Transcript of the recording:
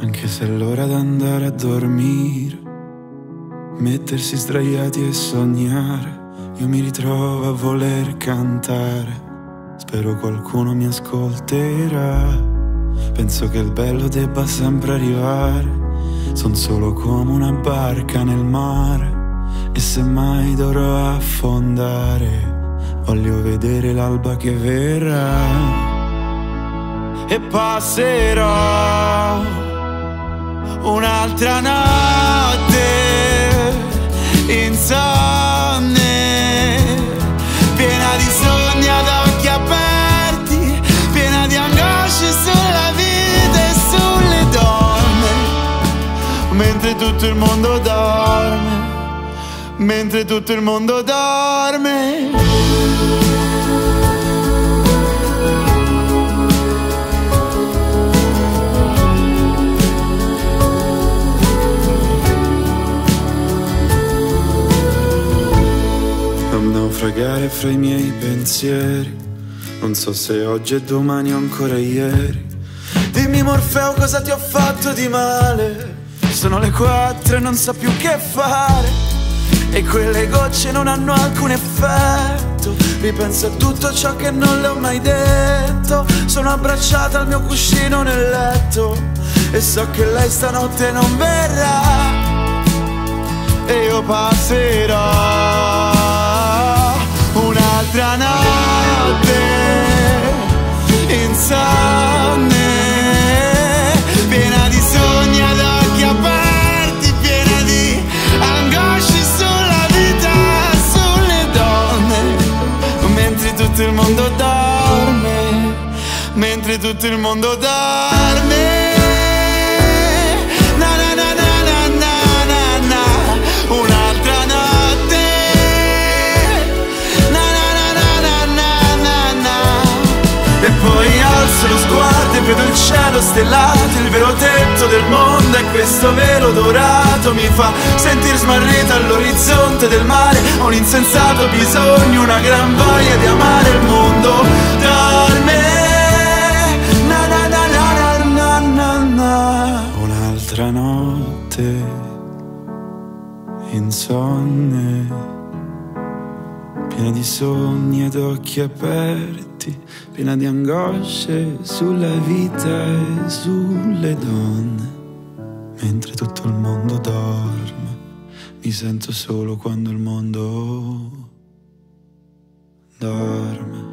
anche se è l'ora d'andare a dormire, mettersi sdraiati e sognare, io mi ritrovo a voler cantare. Spero qualcuno mi ascolterà. Penso che il bello debba sempre arrivare. Son solo come una barca nel mare. E se mai dovrò affondare, voglio vedere l'alba che verrà. E passerò un'altra notte insonne, piena di sogni ad occhi aperti, piena di angosce sulla vita e sulle donne, mentre tutto il mondo dorme, mentre tutto il mondo dorme. Naufragare fra i miei pensieri. Non so se oggi è domani o ancora ieri. Dimmi Morfeo cosa ti ho fatto di male. Sono le quattro e non so più che fare. E quelle gocce non hanno alcun effetto. Ripenso a tutto ciò che non le ho mai detto. Sono abbracciata al mio cuscino nel letto. E so che lei stanotte non verrà e io passerò tutto il mondo dorme, mentre tutto il mondo dorme. Vedo il cielo stellato Il vero tetto del mondo e questo velo dorato. Mi fa sentire smarrito all'orizzonte del mare Ho un insensato bisogno, una gran voglia di amare il mondo Dorme na na na na na na na. Un'altra notte insonne, piena di sogni ed occhi aperti, piena di angosce sulla vita e sulle donne. Mentre tutto il mondo dorme, mi sento solo quando il mondo dorme.